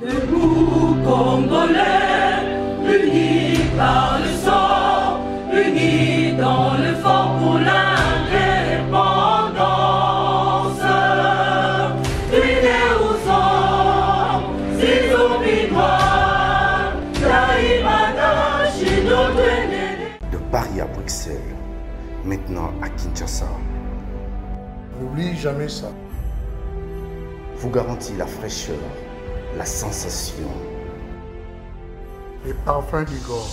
Debout, Congolais, unis par le sang, unis dans le fort pour l'indépendance. Unis aux hommes, zombies noirs, Taïmada, Chino, De Paris à Bruxelles, maintenant à Kinshasa, N'oublie jamais ça. vous garantit la fraîcheur, la sensation. Les parfums du corps.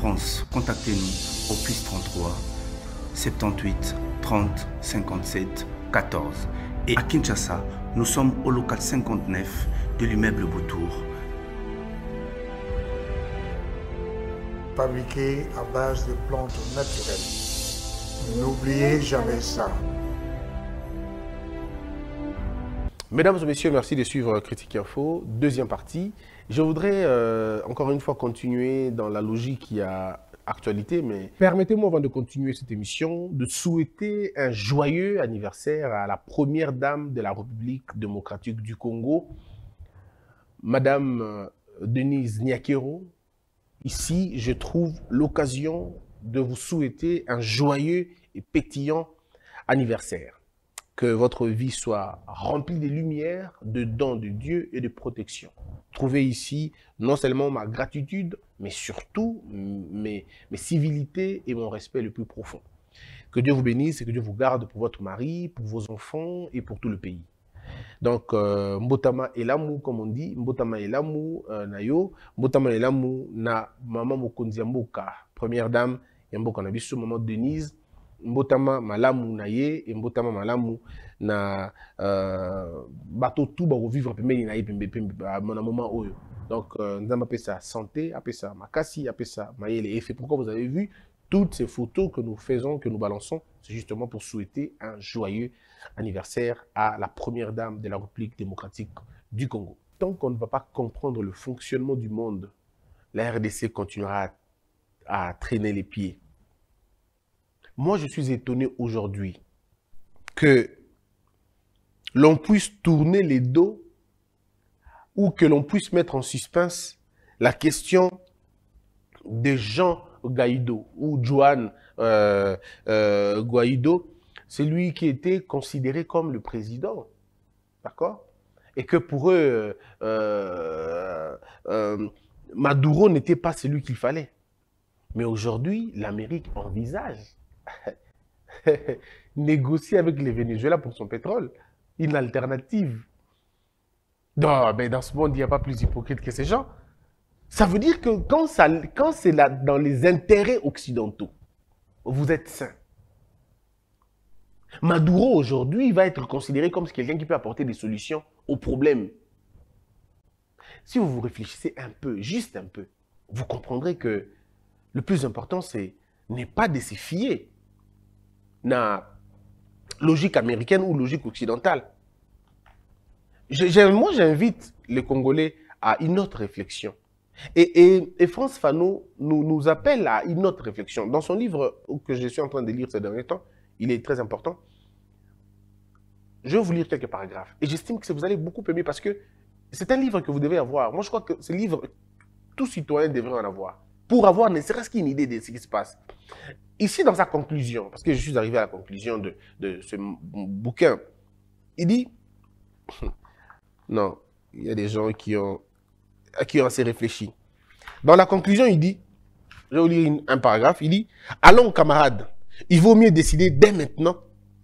France, contactez-nous au plus 33 78 30 57 14. Et à Kinshasa, nous sommes au local 59 de l'immeuble Boutour. Fabriqué à base de plantes naturelles. N'oubliez jamais ça. Mesdames et messieurs, merci de suivre Critique Info, deuxième partie. Je voudrais euh, encore une fois continuer dans la logique qui a actualité, mais permettez-moi avant de continuer cette émission de souhaiter un joyeux anniversaire à la première dame de la République démocratique du Congo, Madame euh, Denise Nyakero. Ici, je trouve l'occasion de vous souhaiter un joyeux et pétillant anniversaire que votre vie soit remplie de lumière, de dons de Dieu et de protection. Trouvez ici non seulement ma gratitude, mais surtout mes, mes civilités et mon respect le plus profond. Que Dieu vous bénisse et que Dieu vous garde pour votre mari, pour vos enfants et pour tout le pays. Donc, euh, Mbotama Elamu, comme on dit, Mbotama Elamu euh, Nayo, Mbotama Elamu na Maman Mokonzi ya Mboka, première dame ya Mboka na biso, Maman Denise, mbotama malamu na ye e mbotama malamu na uh, bato tu bakovivre pembeni na ye pembe pembe na moment oyo. Donc euh, nzambe apesa santé apesa makasi apesa mayele et c'est pourquoi vous avez vu toutes ces photos que nous faisons que nous balançons c'est justement pour souhaiter un joyeux anniversaire à la première dame de la République démocratique du Congo. Tant qu'on ne va pas comprendre le fonctionnement du monde la RDC continuera à, traîner les pieds. Moi, je suis étonné aujourd'hui que l'on puisse tourner les dos ou que l'on puisse mettre en suspense la question de Jean Guaido ou Juan euh, euh, Guaido, c'est lui qui était considéré comme le président. D'accord? Et que pour eux, euh, Maduro n'était pas celui qu'il fallait. Mais aujourd'hui, l'Amérique envisage négocier avec les Venezuela pour son pétrole. Une alternative. Non, mais dans ce monde, il n'y a pas plus hypocrite que ces gens. Ça veut dire que quand, quand c'est dans les intérêts occidentaux, vous êtes sain. Maduro, aujourd'hui, va être considéré comme quelqu'un qui peut apporter des solutions aux problèmes. Si vous vous réfléchissez un peu, juste un peu, vous comprendrez que le plus important, c'est n'est pas de se fier na logique américaine ou logique occidentale. Moi, j'invite les Congolais à une autre réflexion. Et, et, France Fano nous, appelle à une autre réflexion. Dans son livre que je suis en train de lire ces derniers temps, il est très important. Je vais vous lire quelques paragraphes. Et j'estime que vous allez beaucoup aimer parce que c'est un livre que vous devez avoir. Moi, je crois que ce livre, tout citoyen devrait en avoir. Pour avoir ne serait-ce qu'une idée de ce qui se passe. Ici, dans sa conclusion, parce que je suis arrivé à la conclusion de ce bouquin, il dit, non, il y a des gens qui ont, qui ont assez réfléchi. Dans la conclusion, il dit, je vais vous lire un paragraphe, il dit, allons camarades, il vaut mieux décider dès maintenant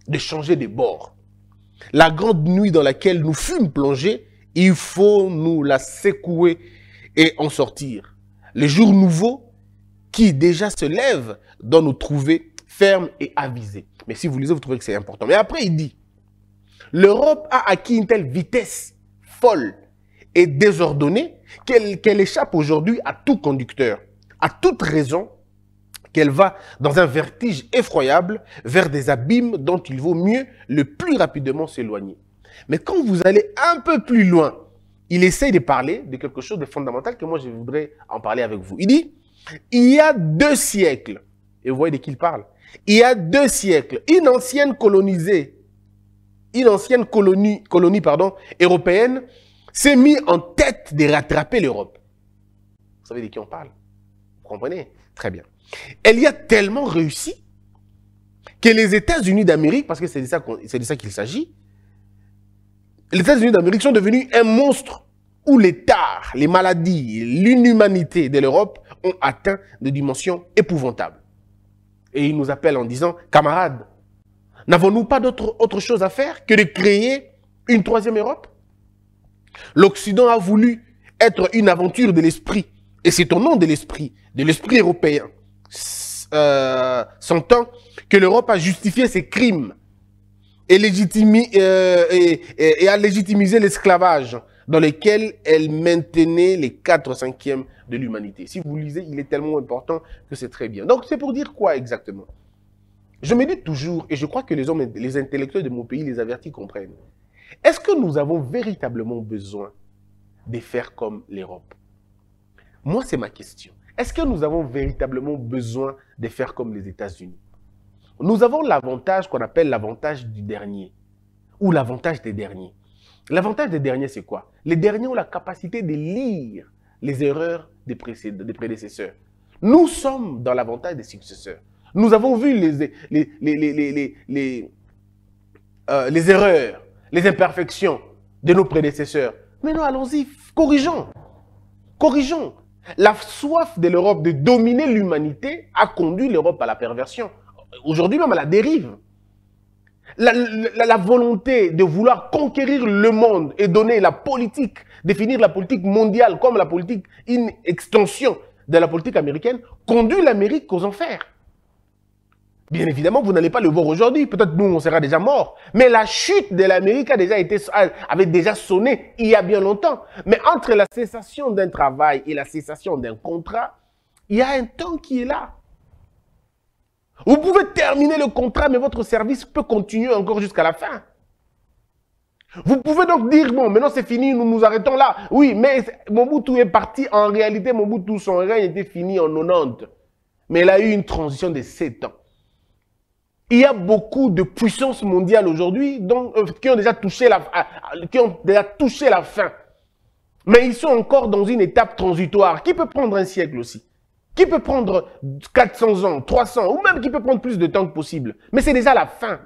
de changer de bord. La grande nuit dans laquelle nous fûmes plongés, il faut nous la secouer et en sortir. Le jour nouveau qui déjà se lève doit nous trouver fermes et avisés. Mais si vous lisez, vous trouvez que c'est important. Mais après, il dit, l'Europe a acquis une telle vitesse folle et désordonnée qu'elle qu échappe aujourd'hui à tout conducteur, à toute raison qu'elle va dans un vertige effroyable vers des abîmes dont il vaut mieux le plus rapidement s'éloigner. Mais quand vous allez un peu plus loin il essaye de parler de quelque chose de fondamental que moi je voudrais en parler avec vous. Il dit, il y a deux siècles, et vous voyez de qui il parle, il y a deux siècles, une ancienne colonisée, une ancienne colonie, européenne s'est mise en tête de rattraper l'Europe. Vous savez de qui on parle Vous comprenez? Très bien. Elle y a tellement réussi que les États-Unis d'Amérique, parce que c'est de ça, qu'il s'agit, les États-Unis d'Amérique sont devenus un monstre où les tares, les maladies, l'inhumanité de l'Europe ont atteint des dimensions épouvantables. Et ils nous appellent en disant, camarades, n'avons-nous pas d'autre autre chose à faire que de créer une troisième Europe? L'Occident a voulu être une aventure de l'esprit. Et c'est au nom de l'esprit, de l'esprit européen, euh, sentant que l'Europe a justifié ses crimes et, euh, a légitimisé l'esclavage dans lequel elle maintenait les 4 cinquièmes de l'humanité. Si vous lisez, il est tellement important que c'est très bien. Donc c'est pour dire quoi exactement? Je me dis toujours, et je crois que les les intellectuels de mon pays, les avertis comprennent. Est-ce que nous avons véritablement besoin de faire comme l'Europe? Moi, c'est ma question. Est-ce que nous avons véritablement besoin de faire comme les États-Unis? Nous avons l'avantage qu'on appelle l'avantage du dernier, ou l'avantage des derniers. L'avantage des derniers, c'est quoi? Les derniers ont la capacité de lire les erreurs des, prédécesseurs. Nous sommes dans l'avantage des successeurs. Nous avons vu les, euh, les erreurs, les imperfections de nos prédécesseurs. Maintenant, allons-y, corrigeons. Corrigeons. La soif de l'Europe de dominer l'humanité a conduit l'Europe à la perversion. Aujourd'hui même à la dérive. La, la, la, volonté de vouloir conquérir le monde et donner la politique, définir la politique mondiale comme la politique, une extension de la politique américaine, conduit l'Amérique aux enfers. Bien évidemment, vous n'allez pas le voir aujourd'hui. Peut-être nous, on sera déjà morts. Mais la chute de l'Amérique a déjà été, avait déjà sonné il y a bien longtemps. Mais entre la cessation d'un travail et la cessation d'un contrat, il y a un temps qui est là. Vous pouvez terminer le contrat, mais votre service peut continuer encore jusqu'à la fin. Vous pouvez donc dire, bon, maintenant c'est fini, nous nous arrêtons là. Oui, mais Mobutu est parti. En réalité, Mobutu, son règne était fini en 90. Mais il a eu une transition de 7 ans. Il y a beaucoup de puissances mondiales aujourd'hui euh, qui, ont déjà touché la, qui ont déjà touché la fin. Mais ils sont encore dans une étape transitoire qui peut prendre un siècle aussi. Qui peut prendre 400 ans, 300, ou même qui peut prendre plus de temps que possible. Mais c'est déjà la fin.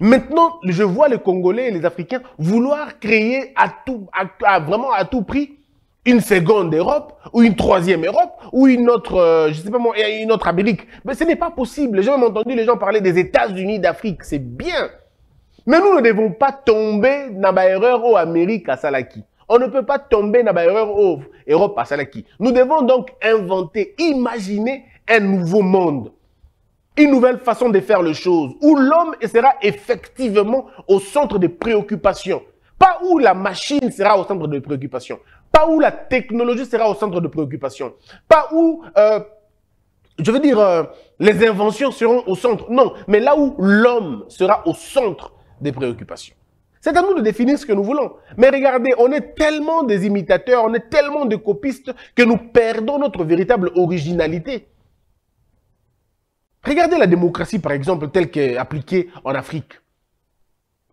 Maintenant, je vois les Congolais et les Africains vouloir créer à tout, à, vraiment à tout prix une seconde Europe, ou une troisième Europe, ou une autre, euh, je sais pas moi, une autre Amérique. Mais ce n'est pas possible. J'ai même entendu les gens parler des États-Unis d'Afrique. C'est bien. Mais nous ne devons pas tomber dans l'erreur au Amérique à Salaki. On ne peut pas tomber dans l'erreur au Europe à Salaki. Nous devons donc inventer, imaginer un nouveau monde. Une nouvelle façon de faire les choses, où l'homme sera effectivement au centre des préoccupations. Pas où la machine sera au centre des préoccupations. Pas où la technologie sera au centre de préoccupation. Pas où, euh, je veux dire, euh, les inventions seront au centre. Non, mais là où l'homme sera au centre des préoccupations. C'est à nous de définir ce que nous voulons. Mais regardez, on est tellement des imitateurs, on est tellement de copistes que nous perdons notre véritable originalité. Regardez la démocratie, par exemple, telle qu'elle est appliquée en Afrique.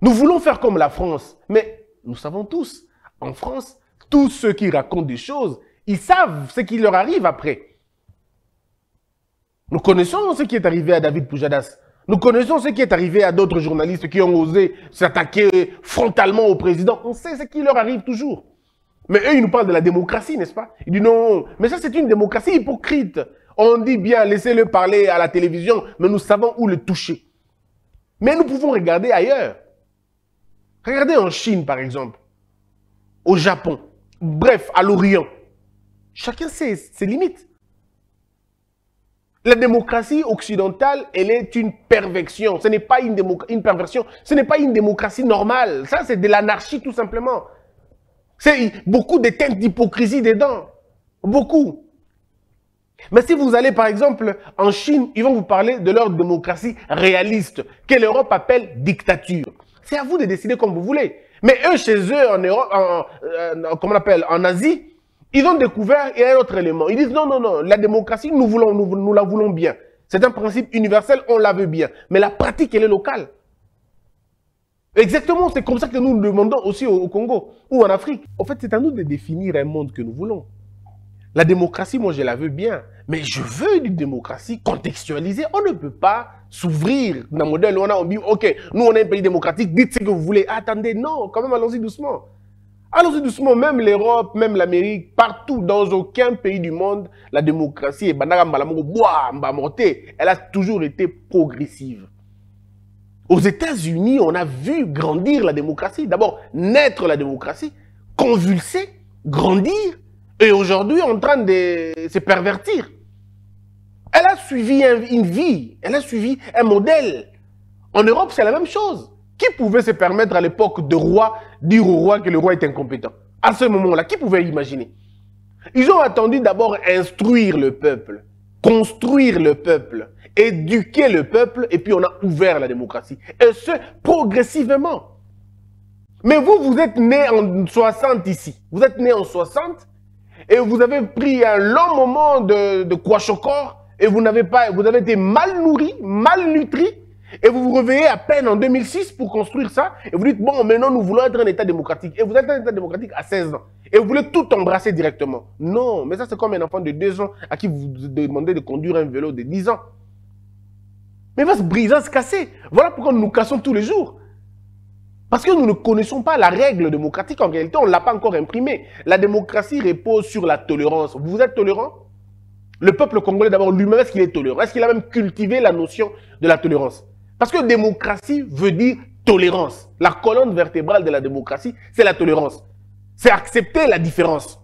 Nous voulons faire comme la France, mais nous savons tous, en France, tous ceux qui racontent des choses, ils savent ce qui leur arrive après. Nous connaissons ce qui est arrivé à David Poujadas. Nous connaissons ce qui est arrivé à d'autres journalistes qui ont osé s'attaquer frontalement au président. On sait ce qui leur arrive toujours. Mais eux, ils nous parlent de la démocratie, n'est-ce pas? Ils disent non, mais ça c'est une démocratie hypocrite. On dit bien, laissez-le parler à la télévision, mais nous savons où le toucher. Mais nous pouvons regarder ailleurs. Regardez en Chine, par exemple, au Japon bref, à l'Orient. Chacun sait ses limites. La démocratie occidentale, elle est une perversion. Ce n'est pas une, une perversion. Ce n'est pas une démocratie normale. Ça, c'est de l'anarchie tout simplement. C'est beaucoup de teintes d'hypocrisie dedans. Beaucoup. Mais si vous allez par exemple en Chine, ils vont vous parler de leur démocratie réaliste, que l'Europe appelle dictature. C'est à vous de décider comme vous voulez. Mais eux, chez eux, en Europe, en, en- comment on appelle, en Asie, ils ont découvert il y a un autre élément. Ils disent non, non, non, la démocratie, nous, la voulons bien. C'est un principe universel, on la veut bien. Mais la pratique, elle est locale. Exactement, c'est comme ça que nous le demandons aussi au, au Congo ou en Afrique. En fait, c'est à nous de définir un monde que nous voulons. La démocratie, moi, je la veux bien. Mais je veux une démocratie contextualisée. On ne peut pas s'ouvrir dans un modèle où on a dit, OK, nous, on est un pays démocratique, dites ce que vous voulez. Attendez, non, quand même, allons-y doucement. Allons-y doucement, même l'Europe, même l'Amérique, partout, dans aucun pays du monde, la démocratie, mbamorté, elle a toujours été progressive. Aux États-Unis, on a vu grandir la démocratie. D'abord, naître la démocratie, convulser, grandir, et aujourd'hui en train de se pervertir. Elle a suivi un- une vie, elle a suivi un modèle. En Europe, c'est la même chose. Qui pouvait se permettre à l'époque de roi dire au roi que le roi est incompétent? À ce moment-là, qui pouvait imaginer? Ils ont attendu d'abord instruire le peuple, construire le peuple, éduquer le peuple, et puis on a ouvert la démocratie. Et ce, progressivement. Mais vous, vous êtes né en 60 ici. Vous êtes né en 60 et vous avez pris un long moment de, de kwashokor et vous n'avez pas, vous avez été mal nourri, mal nutri et vous vous réveillez à peine en 2006 pour construire ça et vous dites bon maintenant nous voulons être un État démocratique et vous êtes un État démocratique à 16 ans et vous voulez tout embrasser directement. Non, mais ça c'est comme un enfant de 2 ans à qui vous demandez de conduire un vélo de 10 ans. Mais il va se briser, se casser. Voilà pourquoi nous nous cassons tous les jours. Parce que nous ne connaissons pas la règle démocratique. En réalité, on ne l'a pas encore imprimée. La démocratie repose sur la tolérance. Vous êtes tolérant? Le peuple congolais, d'abord, lui-même, est-ce qu'il est tolérant? Est-ce qu'il a même cultivé la notion de la tolérance? Parce que démocratie veut dire tolérance. La colonne vertébrale de la démocratie, c'est la tolérance. C'est accepter la différence.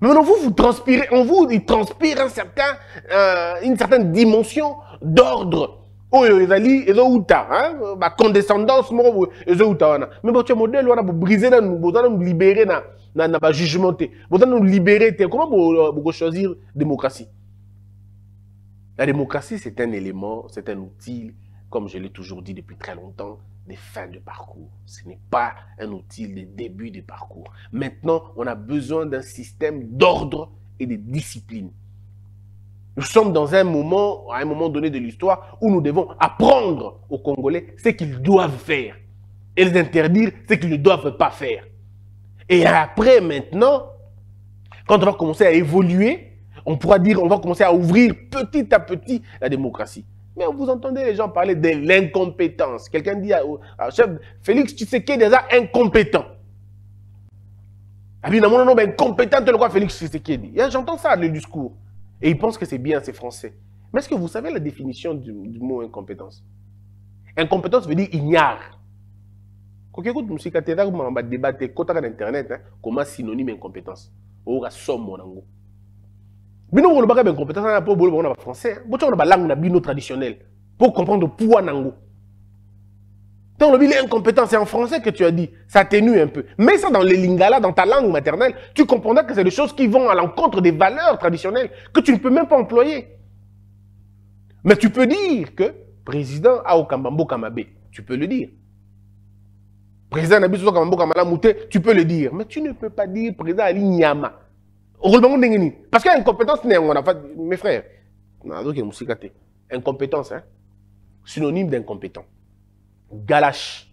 Maintenant, vous, vous transpirez, en vous, il transpire un certain, euh, une certaine dimension d'ordre. Oyo ezali ezouta hein? bacondescendance moko boye ezouta wana mais botia modele wana bobrise nanu boza nanu libéré na, na, na bajugement te boza nanu libéré te comment bokochoisir démocratie? La démocratie c'est un élément c'est un outil comme je l'ai toujours dit depuis très longtemps des fins de parcours. Ce n'est pas un outil de début de parcours. Maintenant, on a besoin d'un système d'ordre et de discipline. Nous sommes dans un moment, à un moment donné de l'histoire, où nous devons apprendre aux Congolais ce qu'ils doivent faire et les interdire ce qu'ils ne doivent pas faire. Et après, maintenant, quand on va commencer à évoluer, on pourra dire, on va commencer à ouvrir petit à petit la démocratie. Mais vous entendez les gens parler de l'incompétence. Quelqu'un dit à, à chef, Félix Tshisekedi est déjà incompétent? Ah bien, non, non, incompétent, le quoi Félix Tshisekedi. J'entends ça, le discours. Et ils pensent que c'est bien, c'est français. Mais est-ce que vous savez la définition du, mot incompétence? Incompétence veut dire ignare. Quand écoute musique, tu as débat sur Internet, comment synonyme incompétence? Ou somme mon bino kolobaka baincompétence wana mpo boloba na bafrançais botyaka na balangue na bino traditionnel pour comprendre poids nango ntango lobi l'incompétence c'est en français que tu as dit. Ça atténue un peu. Mais ça dans les lingala dans ta langue maternelle. Tu comprendras que c'est des choses qui vont à l'encontre des valeurs traditionnelles que tu ne peux même pas employer. Mais tu peux dire que président aokamba mboka mabe tu peux le dire. Président na biso okamba mboka malamu te tu peux le dire. Mais tu ne peux pas dire président ali nyama parce qu'incompétence, mes frères, incompétence, hein? synonyme d'incompétent. Galache,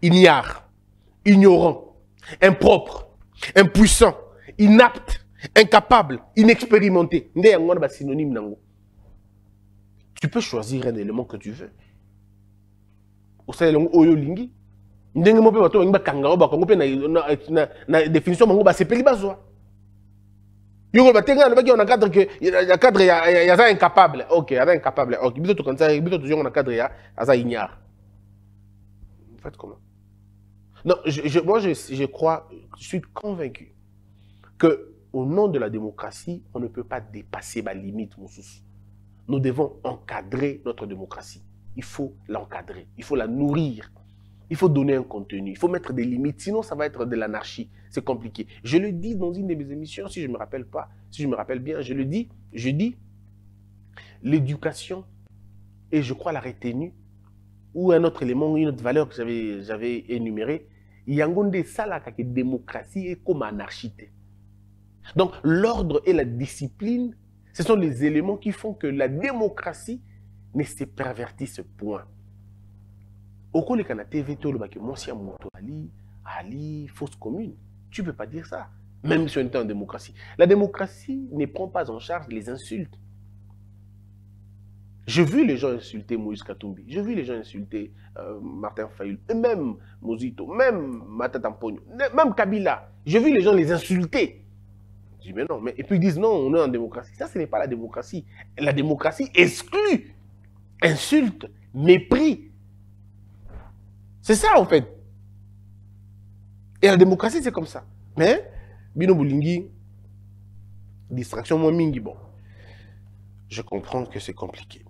ignare, ignorant, impropre, impuissant, inapte, incapable, inexpérimenté. synonyme Tu peux choisir un élément que tu veux. Au sein de l'oyolingi, ndenge mo pe bato bangi bakanga o bakongo pe na définition bango basepeli bazwa. Yoko batenga na baki na cadre ya cadre ya ya za incapable. OK ya za incapable. OK biso to kanza biso to na cadre ya za ignare en fait comment non moi je, crois je suis convaincu que au nom de la démocratie on ne peut pas dépasser ma limite Moussous nous devons encadrer notre démocratie. Il faut l'encadrer. Il faut la nourrir. Il faut donner un contenu, il faut mettre des limites, sinon ça va être de l'anarchie. C'est compliqué. Je le dis dans une de mes émissions, si je ne me rappelle pas, si je me rappelle bien, je le dis, je dis, l'éducation et je crois la retenue ou un autre élément, une autre valeur que j'avais énumérée, il y a une salle que démocratie est comme anarchie. Donc, l'ordre et la discipline, ce sont les éléments qui font que la démocratie ne se pervertisse point. Au cours de la TV, tu Ali, Ali, fausse commune. Tu peux pas dire ça, même si on est en démocratie. La démocratie ne prend pas en charge les insultes. J'ai vu les gens insulter Moïse Katumbi, j'ai vu les gens insulter euh, Martin Fayul, même Mozito, même Matata Mpogno, même Kabila. J'ai vu les gens les insulter. Je dis, mais non, mais, et puis ils disent, non, on est en démocratie. Ça, ce n'est pas la démocratie. La démocratie exclut, insulte, mépris. C'est ça, en fait. Et la démocratie, c'est comme ça. Mais, Bino Boulingi, distraction moins mingi, bon. Je comprends que c'est compliqué.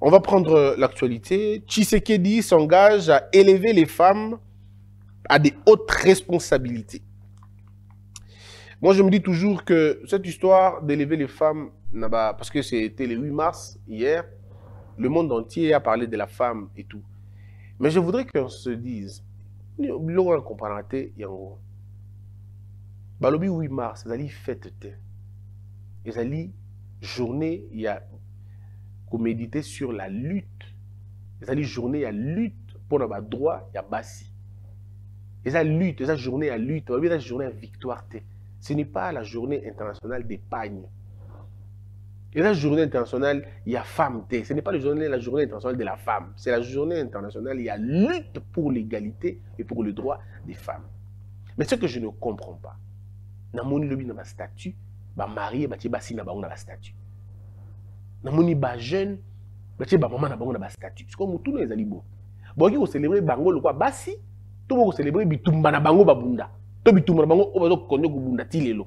On va prendre euh, l'actualité. Tshisekedi s'engage à élever les femmes à des hautes responsabilités. Moi, je me dis toujours que cette histoire d'élever les femmes, parce que c'était le 8 mars, hier, le monde entier a parlé de la femme et tout. Mais je voudrais qu'on se dise, l'on comprend yango. Balobi 8 mars, ezali fête te. Ezali journée, il a méditer sur la lutte. une journée la lutte pour le droit ya basi. la lutte, la journée à lutte, la journée à victoire. Ce n'est pas la journée internationale d'épargne. Et la journée internationale, il y a femme. Ce n'est pas la journée, la journée internationale de la femme. C'est la journée internationale, il y a lutte pour l'égalité et pour le droit des femmes. Mais ce que je ne comprends pas, dans mon lobby, dans ma statut, marié, bah basi na ba statut namoni bajeune batie bamama na bango na bastatut sikoyo motuna bo bango lokwa basi to bokocelebre bitumba na bango babunda to bitumba na bango oyo bazokonde kobunda ti lelo.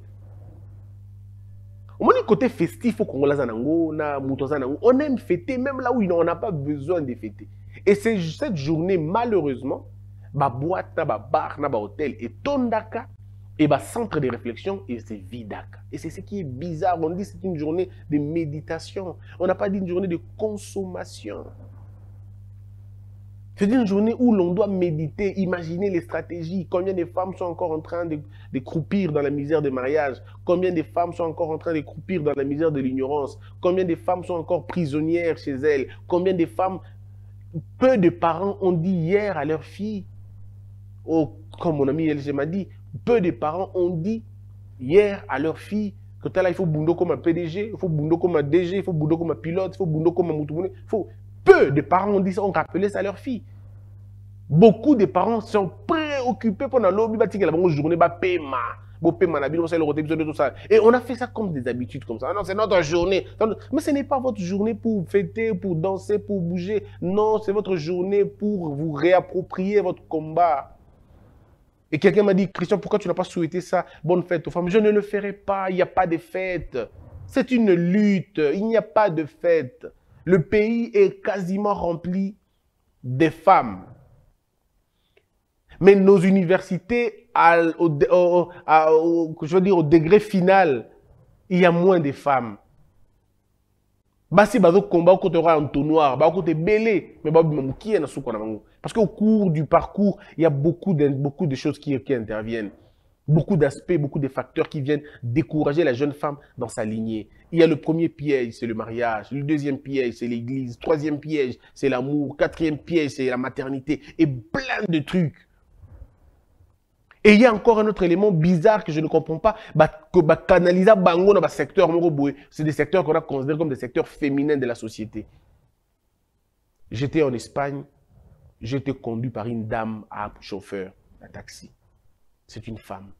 Omoni côté festif okongola aza nango na on aime fêter même là où on n'a pas besoin de fêter. Et c'est cette journée malheureusement baboîte na babar na bahôtel etondaka et bah, centre de réflexion, et c'est Vidac. Et c'est ce qui est bizarre. On dit que c'est une journée de méditation. On n'a pas dit une journée de consommation. C'est une journée où l'on doit méditer, imaginer les stratégies. Combien de femmes sont encore en train de, de, croupir dans la misère des mariages? Combien de femmes sont encore en train de croupir dans la misère de l'ignorance? Combien de femmes sont encore prisonnières chez elles? Combien de femmes, peu de parents ont dit hier à leur fille, oh, comme mon ami LG m'a dit, peu de parents ont dit hier à leur fille que là, il faut bundo comme un PDG, il faut bundo comme un DG, il faut bundo comme un pilote, il faut bundo comme un moutoumouné. Faut... Peu de parents ont dit ça, ont rappelé ça à leur fille. Beaucoup de parents sont préoccupés pendant l'obli, la journée, bah, paiement. Et on a fait ça comme des habitudes comme ça. Non, c'est notre journée. Mais ce n'est pas votre journée pour fêter, pour danser, pour bouger. Non, c'est votre journée pour vous réapproprier votre combat. Et quelqu'un m'a dit, Christian, pourquoi tu n'as pas souhaité ça? Bonne fête aux femmes. Je ne le ferai pas, il n'y a pas de fête. C'est une lutte, il n'y a pas de fête. Le pays est quasiment rempli de femmes. Mais nos universités, au, je veux dire, au degré final, il y a moins de femmes. Basi bazo combat côté entonnoir, ba côté belé, mais na. Parce qu'au cours du parcours, il y a beaucoup de, beaucoup de choses qui, interviennent. Beaucoup d'aspects, beaucoup de facteurs qui viennent décourager la jeune femme dans sa lignée. Il y a le premier piège, c'est le mariage. Le deuxième piège, c'est l'église. Troisième piège, c'est l'amour. Quatrième piège, c'est la maternité. Et plein de trucs. Et il y a encore un autre élément bizarre que je ne comprends pas, que bango dans le secteur c'est des secteurs qu'on a considérés comme des secteurs féminins de la société. J'étais en Espagne, j'étais conduit par une dame à chauffeur, un taxi. C'est une femme.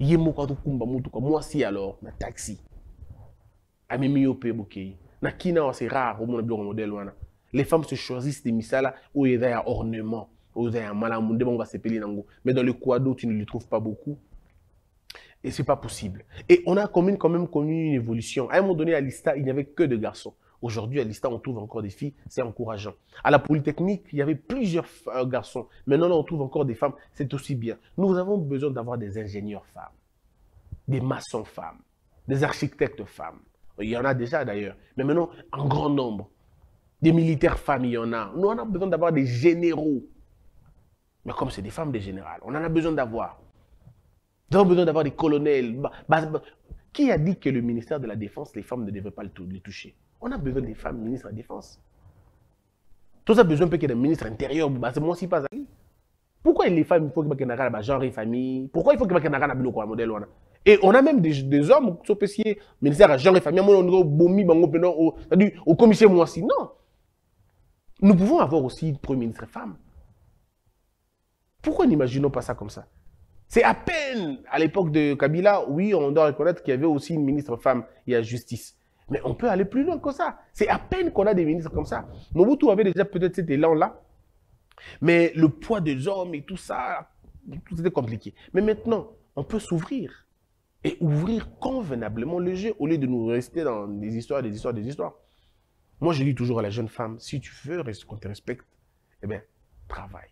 Moi si alors, un taxi. c'est rare au modèle. Les femmes se choisissent des misala où il y a ornement. Mais dans le quado, tu ne le trouves pas beaucoup. Et c'est pas possible. Et on a quand même, quand même connu une évolution. À un moment donné, à l'ISTA, il n'y avait que des garçons. Aujourd'hui, à l'ISTA, on trouve encore des filles. C'est encourageant. À la Polytechnique, il y avait plusieurs euh, garçons. Maintenant, on trouve encore des femmes. C'est aussi bien. Nous avons besoin d'avoir des ingénieurs femmes, des maçons femmes, des architectes femmes. Il y en a déjà d'ailleurs. Mais maintenant, en grand nombre. Des militaires femmes, il y en a. Nous, on a besoin d'avoir des généraux. Mais comme c'est des femmes, des générales, on en a besoin d'avoir. Nous avons besoin d'avoir des colonels. Bah, bah, bah, Qui a dit que le ministère de la Défense, les femmes ne devraient pas les toucher? On a besoin des femmes ministres de la Défense. Tout ça a besoin peut-être d'un ministre intérieur. Bah, c'est moi aussi pas. Pourquoi les femmes, il faut que y ait genre et famille? Pourquoi il faut que y ait un modèle? Et on a même des, des hommes qui sont spéciaux, ministère genre et famille, a au- au commissaire moi aussi. Non. Nous pouvons avoir aussi une première ministre femme. Pourquoi n'imaginons pas ça comme ça? C'est à peine à l'époque de Kabila, oui, on doit reconnaître qu'il y avait aussi une ministre femme et la justice. Mais on peut aller plus loin que ça. C'est à peine qu'on a des ministres comme ça. Mobutu avait déjà peut-être cet élan-là, mais le poids des hommes et tout ça, tout c'était compliqué. Mais maintenant, on peut s'ouvrir et ouvrir convenablement le jeu au lieu de nous rester dans des histoires, des histoires, des histoires. Moi, je dis toujours à la jeune femme, si tu veux qu'on te respecte, eh bien, travaille.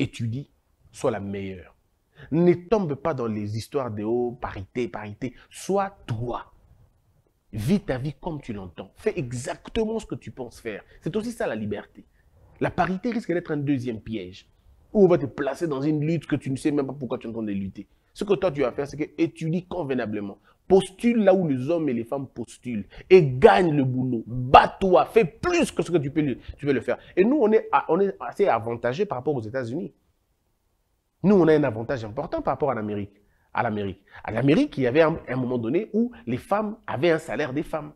Étudie, sois la meilleure. Ne tombe pas dans les histoires de oh, parité, parité. Sois toi. Vis ta vie comme tu l'entends. Fais exactement ce que tu penses faire. C'est aussi ça la liberté. La parité risque d'être un deuxième piège. Où on va te placer dans une lutte que tu ne sais même pas pourquoi tu es en train de lutter. Ce que toi tu vas faire, c'est que étudie convenablement. Postule là où les hommes et les femmes postulent. Et gagne le boulot. Bats-toi. Fais plus que ce que tu peux, le- tu peux le faire. Et nous, on est, on est assez avantagés par rapport aux États-Unis. Nous, on a un avantage important par rapport à l'Amérique. À l'Amérique. À l'Amérique, il y avait un, moment donné où les femmes avaient un salaire des femmes.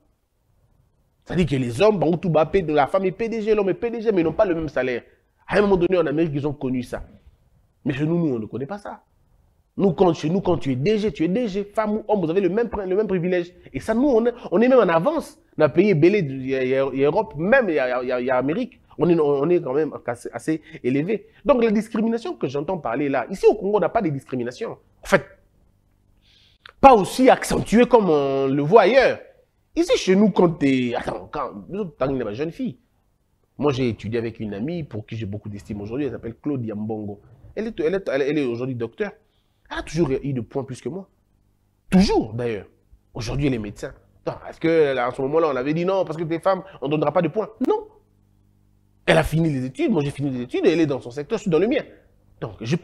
C'est-à-dire que les hommes, la femme est PDG, l'homme est PDG, mais ils n'ont pas le même salaire. À un moment donné, en Amérique, ils ont connu ça. Mais chez nous, nous, on ne connaît pas ça. Nous, quand, chez nous, quand tu es DG, tu es DG, femme ou homme, vous avez le même, le même privilège. Et ça, nous, on est, on est même en avance. Dans le pays belé, il y a, a- a Europe, même il y a, a- y a Amérique. On est, on est quand même assez, assez élevé. Donc, la discrimination que j'entends parler là, ici au Congo, on n'a pas de discrimination. En fait, pas aussi accentuée comme on le voit ailleurs. Ici, chez nous, quand tu es. Attends, quand. Tant la jeune fille. Moi, j'ai étudié avec une amie pour qui j'ai beaucoup d'estime aujourd'hui. Elle s'appelle Claude Yambongo. Elle est, elle est, elle est- aujourd'hui docteur. Elle a toujours eu de points plus que moi. Toujours, d'ailleurs. Aujourd'hui, elle est médecin. Est-ce que là, à ce moment-là, on avait dit non, parce que t'es femme, on ne donnera pas de points? Non. Elle a fini les études, moi j'ai fini les études, elle est dans son secteur, je suis dans le mien. Donc, je,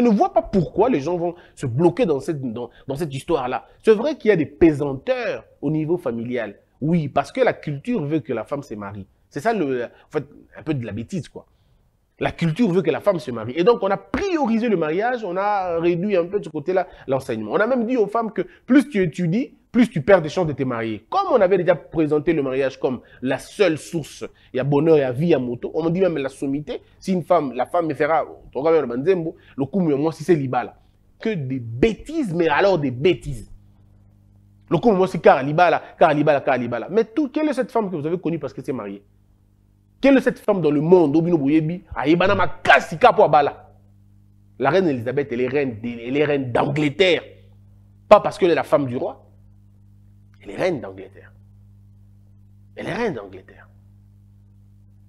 ne vois pas pourquoi les gens vont se bloquer dans cette, dans, dans cette histoire-là. C'est vrai qu'il y a des pesanteurs au niveau familial. Oui, parce que la culture veut que la femme se marie. C'est ça, le, en fait, un peu de la bêtise, quoi. La culture veut que la femme se marie. Et donc, on a priorisé le mariage, on a réduit un peu de ce côté-là l'enseignement. On a même dit aux femmes que plus tu étudies, plus tu perds des chances de te marier. Comme on avait déjà présenté le mariage comme la seule source, il y a bonheur, il y a vie, il y a moto, on dit même la sommité. Si une femme, la femme me fera, le coup, moi, si c'est liba là. Que des bêtises, mais alors des bêtises. Le coup, moi, c'est car libala, car libala, car libala. Mais quelle est cette femme que vous avez connue parce qu'elle s'est mariée? Quelle est cette femme dans le monde Obino Boyebi Aïbana Makasi Kapo Abala? La reine Elisabeth, elle est reine d'Angleterre. Pas parce qu'elle est la femme du roi. Elle est reine d'Angleterre. Elle est reine d'Angleterre.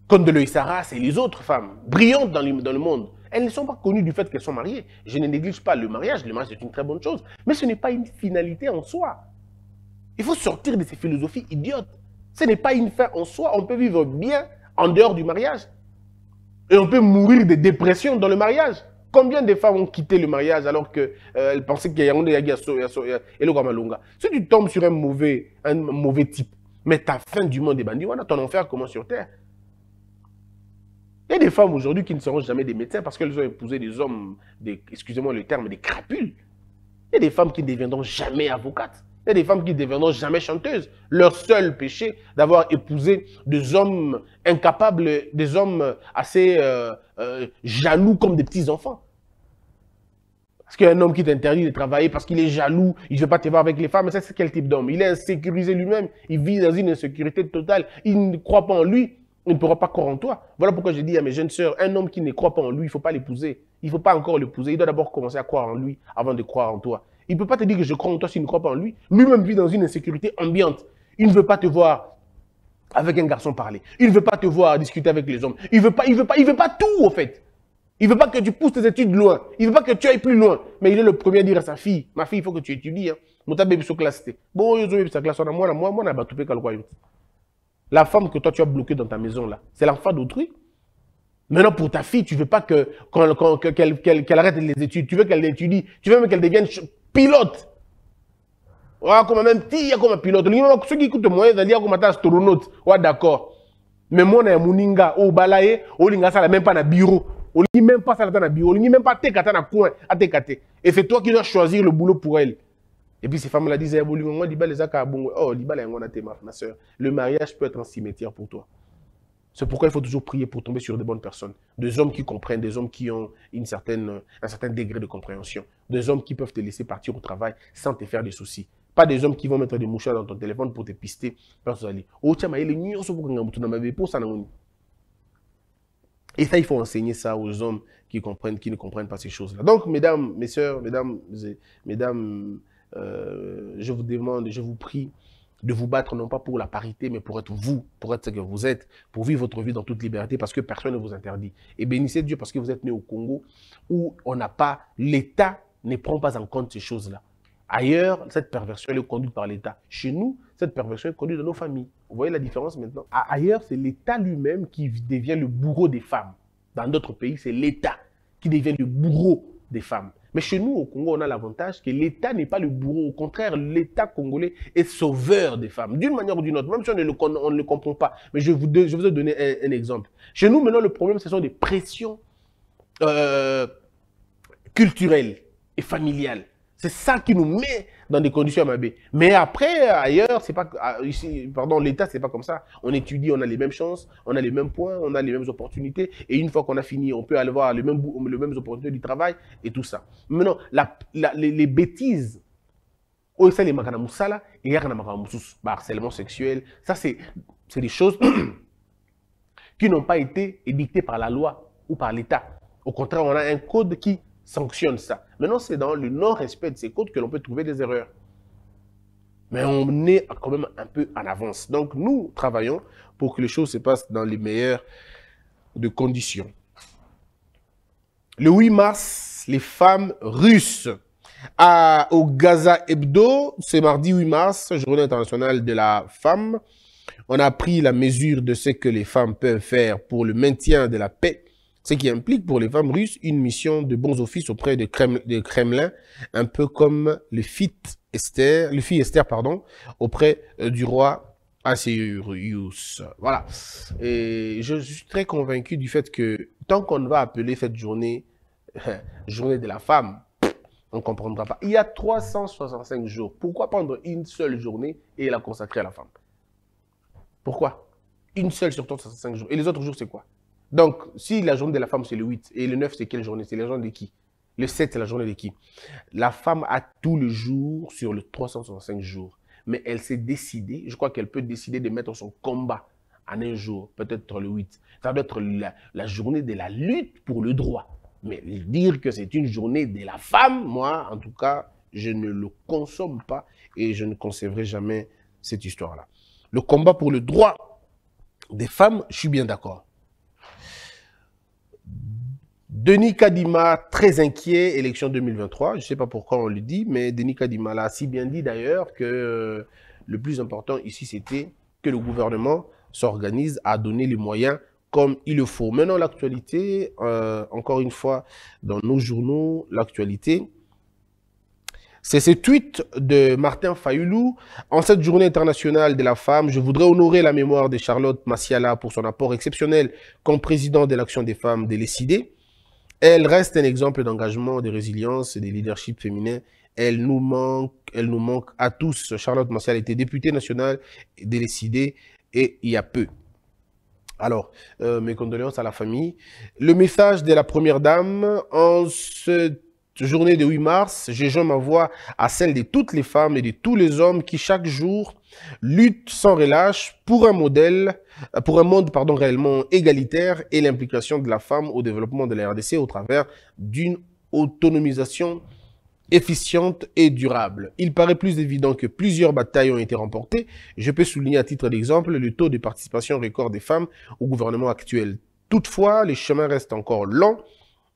Condoleezza Sarah et les autres femmes brillantes dans le, dans le monde, elles ne sont pas connues du fait qu'elles sont mariées. Je ne néglige pas le mariage. Le mariage est une très bonne chose. Mais ce n'est pas une finalité en soi. Il faut sortir de ces philosophies idiotes. Ce n'est pas une fin en soi. On peut vivre bien en dehors du mariage. Et on peut mourir de dépression dans le mariage. Combien de femmes ont quitté le mariage alors qu'elles pensaient qu'il y a un Gamalunga Si tu tombes sur un mauvais, un mauvais type, mais ta fin du monde est bandit, voilà, ton enfer commence sur terre. Il y a des femmes aujourd'hui qui ne seront jamais des médecins parce qu'elles ont épousé des hommes, excusez-moi le terme, des crapules. Il y a des femmes qui ne deviendront jamais avocates. Il y a des femmes qui ne deviendront jamais chanteuses. Leur seul péché d'avoir épousé des hommes incapables, des hommes assez euh, euh, jaloux comme des petits-enfants. Parce qu'il y a un homme qui t'interdit de travailler parce qu'il est jaloux, il ne veut pas te voir avec les femmes. C'est quel type d'homme? Il est insécurisé lui-même, il vit dans une insécurité totale, il ne croit pas en lui, il ne pourra pas croire en toi. Voilà pourquoi je dis à mes jeunes sœurs, un homme qui ne croit pas en lui, il ne faut pas l'épouser. Il ne faut pas encore l'épouser, il doit d'abord commencer à croire en lui avant de croire en toi. Il ne peut pas te dire que je crois en toi s'il ne croit pas en lui. Lui-même vit dans une insécurité ambiante. Il ne veut pas te voir avec un garçon parler. Il ne veut pas te voir discuter avec les hommes. Il ne veut pas, veut veut pas tout, au fait. Il ne veut pas que tu pousses tes études loin. Il ne veut pas que tu ailles plus loin. Mais il est le premier à dire à sa fille, ma fille, il faut que tu étudies. Hein. Moi, moi, moi. La femme que toi tu as bloquée dans ta maison là, c'est l'enfant d'autrui. Maintenant, pour ta fille, tu veux pas qu'elle arrête les études. Tu veux qu'elle étudie. Tu veux même qu'elle devienne pilote. Ouais, comme même tia comme pilote. Lingi mama, Ceux qui écoutent moyen, ils disent comme un astronaute. Ouais, d'accord. Mais moi, na muninga, au balaye, au linga, ça même pas na bureau. Au lingi même pas ça na bureau. Au lingi même pas te kata na coin, te. Et c'est toi qui dois choisir le boulot pour elle. Et puis ces femmes-là disent, eh, bolingo, moi, liba, les aka, bon, oh, liba, la ngona, t'es ma, ma soeur. Le mariage peut être un cimetière pour toi. C'est pourquoi il faut toujours prier pour tomber sur de bonnes personnes. Des hommes qui comprennent, des hommes qui ont une certaine, un certain degré de compréhension. Des hommes qui peuvent te laisser partir au travail sans te faire des soucis. Pas des hommes qui vont mettre des mouchoirs dans ton téléphone pour te pister. Et ça, il faut enseigner ça aux hommes qui comprennent, qui ne comprennent pas ces choses-là. Donc, mesdames, mes sœurs, mesdames, mesdames, euh, je vous demande, je vous prie de vous battre non pas pour la parité, mais pour être vous, pour être ce que vous êtes, pour vivre votre vie dans toute liberté, parce que personne ne vous interdit. Et bénissez Dieu parce que vous êtes né au Congo, où on n'a pas, l'État ne prend pas en compte ces choses-là. Ailleurs, cette perversion elle est conduite par l'État. Chez nous, cette perversion est conduite dans nos familles. Vous voyez la différence maintenant? Ailleurs, c'est l'État lui-même qui devient le bourreau des femmes. Dans d'autres pays, c'est l'État qui devient le bourreau des femmes. Mais chez nous, au Congo, on a l'avantage que l'État n'est pas le bourreau. Au contraire, l'État congolais est sauveur des femmes, d'une manière ou d'une autre, même si on ne le, comprend pas. Mais je, vous, je vous ai donné un, un exemple. Chez nous, maintenant, le problème, ce sont des pressions euh, culturelles et familiales. C'est ça qui nous met dans des conditions amabées. Mais après, ailleurs, c'est pas ah, ici, pardon, l'État, c'est pas comme ça. On étudie, on a les mêmes chances, on a les mêmes points, on a les mêmes opportunités. Et une fois qu'on a fini, on peut aller voir les mêmes, les mêmes opportunités du travail et tout ça. Maintenant, la, la- les, les bêtises, mosusu harcèlement sexuel ça c'est des choses qui n'ont pas été édictées par la loi ou par l'État. Au contraire, on a un code qui sanctionne ça. Maintenant, c'est dans le non-respect de ces codes que l'on peut trouver des erreurs. Mais on est quand même un peu en avance. Donc, nous travaillons pour que les choses se passent dans les meilleures de conditions. Le 8 mars, les femmes russes au Gaza Hebdo, c'est mardi 8 mars, journée internationale de la femme. On a pris la mesure de ce que les femmes peuvent faire pour le maintien de la paix, ce qui implique pour les femmes russes une mission de bons offices auprès de, Krem- de Kremlin, un peu comme le fit Esther, le Esther, pardon, auprès euh, du roi Assyrius. Voilà. Et je suis très convaincu du fait que tant qu'on va appeler cette journée journée de la femme, on ne comprendra pas. Il y a 365 jours. Pourquoi prendre une seule journée et la consacrer à la femme? Pourquoi? Une seule sur 365 jours. Et les autres jours, c'est quoi? Donc, si la journée de la femme, c'est le 8, et le 9, c'est quelle journée? C'est la journée de qui? Le 7, c'est la journée de qui? La femme a tous les jours sur le 365 jours. Mais elle s'est décidée, je crois qu'elle peut décider de mettre son combat en un jour, peut-être le 8. Ça doit être la, la journée de la lutte pour le droit. Mais dire que c'est une journée de la femme, moi, en tout cas, je ne le consomme pas et je ne conserverai jamais cette histoire-là. Le combat pour le droit des femmes, je suis bien d'accord. Denis Kadima, très inquiet, élection 2023. Je ne sais pas pourquoi on le dit, mais Denis Kadima l'a si bien dit d'ailleurs que euh, le plus important ici, c'était que le gouvernement s'organise à donner les moyens comme il le faut. Maintenant, l'actualité, euh, encore une fois, dans nos journaux, l'actualité, c'est ce tweet de Martin Fayoulou. En cette journée internationale de la femme, je voudrais honorer la mémoire de Charlotte Massiala pour son apport exceptionnel comme président de l'Action des femmes de l'ECID. Elle reste un exemple d'engagement, de résilience et de leadership féminin. Elle nous manque, elle nous manque à tous. Charlotte Massiala était députée nationale de et il y a peu. Alors, euh, mes condoléances à la famille. Le message de la première dame en cette journée de 8 mars, je joins ma voix à celle de toutes les femmes et de tous les hommes qui chaque jour luttent sans relâche pour un modèle, euh, pour un monde pardon réellement égalitaire et l'implication de la femme au développement de la RDC au travers d'une autonomisation efficiente et durable. Il paraît plus évident que plusieurs batailles ont été remportées. Je peux souligner à titre d'exemple le taux de participation record des femmes au gouvernement actuel. Toutefois, les chemins restent encore longs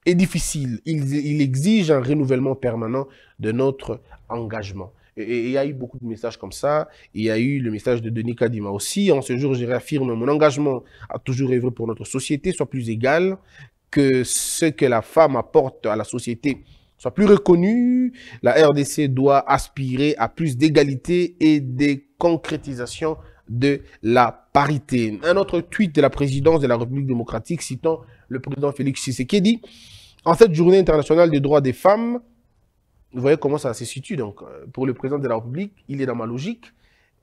et difficiles. Il, il exige un renouvellement permanent de notre engagement. Et il y a eu beaucoup de messages comme ça. Il y a eu le message de Denis Kadima aussi. En ce jour, je réaffirme mon engagement à toujours œuvrer pour notre société soit plus égale, que ce que la femme apporte à la société soit plus reconnu. La RDC doit aspirer à plus d'égalité et des concrétisations de la parité. Un autre tweet de la présidence de la République démocratique citant le président Félix Tshisekedi. En cette journée internationale des droits des femmes, vous voyez comment ça se situe. Donc, euh, pour le président de la République, il est dans ma logique.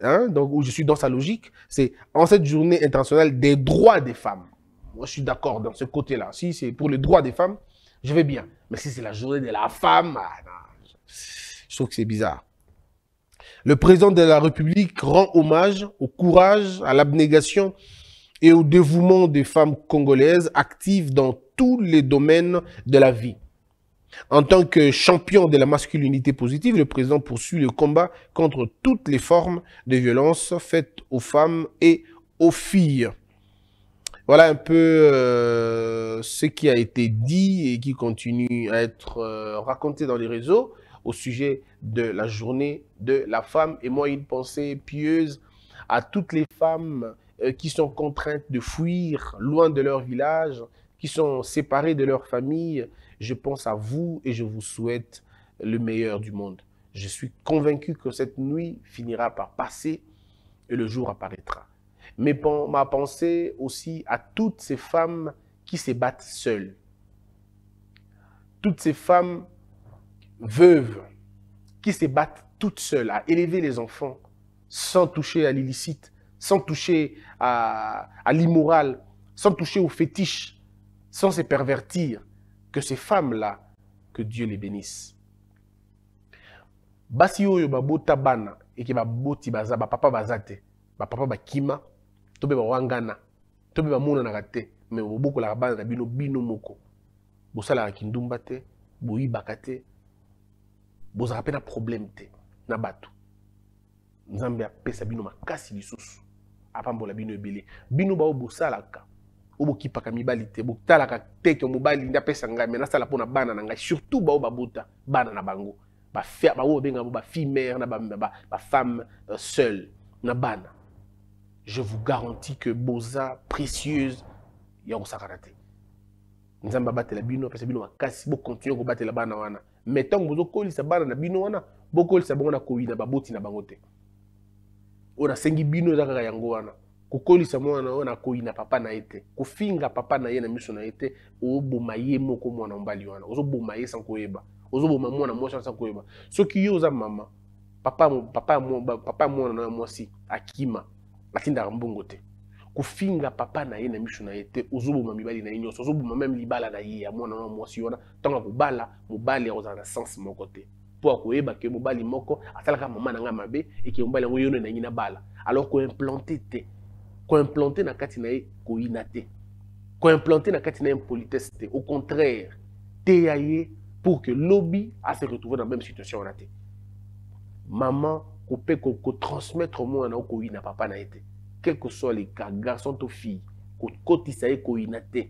Hein, donc, où je suis dans sa logique, c'est en cette journée internationale des droits des femmes. Moi, je suis d'accord dans ce côté-là. Si c'est pour les droits des femmes, je vais bien. Mais si c'est la journée de la femme, ah, je trouve que c'est bizarre. Le président de la République rend hommage au courage, à l'abnégation et au dévouement des femmes congolaises actives dans tous les domaines de la vie. En tant que champion de la masculinité positive, le président poursuit le combat contre toutes les formes de violence faites aux femmes et aux filles. Voilà un peu euh, ce qui a été dit et qui continue à être euh, raconté dans les réseaux au sujet de la journée de la femme. Et moi, une pensée pieuse à toutes les femmes qui sont contraintes de fuir loin de leur village, qui sont séparées de leur famille. Je pense à vous et je vous souhaite le meilleur du monde. Je suis convaincu que cette nuit finira par passer et le jour apparaîtra mais ma pensée aussi à toutes ces femmes qui se battent seules. Toutes ces femmes veuves qui se battent toutes seules à élever les enfants sans toucher à l'illicite, sans toucher à, l'immoral, sans toucher au fétiche, sans se pervertir. Que ces femmes-là, que Dieu les bénisse. basi oyo babota bana eke baboti baza bapapa baza te bapapa bakima to mpe bawangana to mpe bamonanaka te me bobokolaka bana na bino bino moko bosalaka kindumba te boyibaka te bozalaka mpe na problème te na bato nzambe apesa bino makasi lisusu apambola bino ebele. Bino bao bosalaka oyo bokipaka mibali te. Botalaka teke mobali nde apesa ngai me nasala bana na ngai. Surtout bao babota bana na bango. Baoyo babengaka bafille mare na bafemme seule na bana. Je vous garantis que boza précieuse ya kosakana te. Nzambe abatela bino apesa bino makasi bokontinue kobatela bana wana. Mais ntango bozokolisa bana na bino wana bokolisa bango na koyina baboti na bango te oyo nasengi bino eza kaka yango wana. Kokolisa mwana papa na ye papa na ye na miso na te oboma ye moko mwana mobali wana. Ozoboma ye sans koyeba. Ozoboma mwana mwasi wana sans koyeba. Soki yo oza mama papa papa mwana na yo mwasi akima atindaka mbongo te. Kofinga papa na ye na miso na te ozoboma mibali na ye nyonso. Ozoboma libala na ye ya mwana wa mwasi wana ntango akobala mobali akozala na sense moko te mpo na na bala. Alors koimplante te. Koimplante na kati na ye koyina te. Koimplante na kati na impolitesse te. Au contraire teya ye pour que lobi ase retrouve dans même situation wana te mama kope kotransmettre mwana okoyina papa na ye te. Quel que soit les cas garçon to fille kokotisa ye koyina te.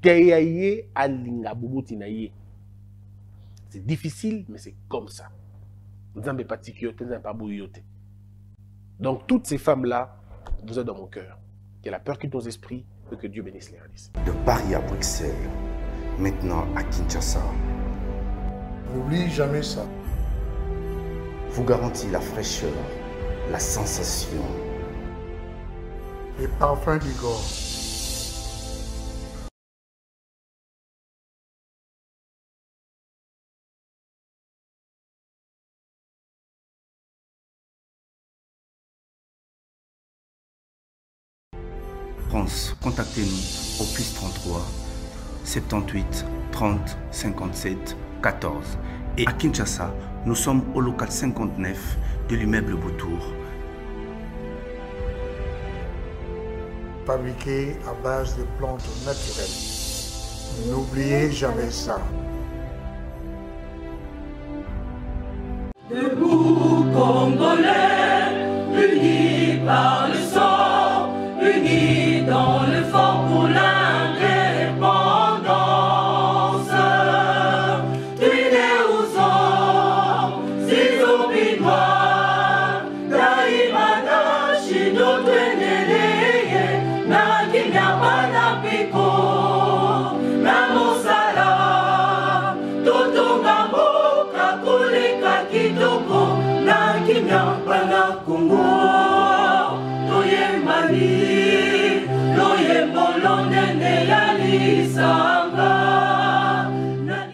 Teya ye alinga na c'est difficile mais c'est comme ça donc toutes ces femmes là vous êtes dans mon cœur que la peur quitte nos esprits et que Dieu bénisse les réalités. De Paris à Bruxelles, maintenant à Kinshasa. N'oublie jamais ça. Vous garantit la fraîcheur, la sensation, les parfums du corps. France, contactez-nous au plus 33 78 30 57 14. Et à Kinshasa, nous sommes au local 59 de l'immeuble Boutour. Fabriqué à base de plantes naturelles. N'oubliez jamais ça. Debout Congolais, unis par le sang, unis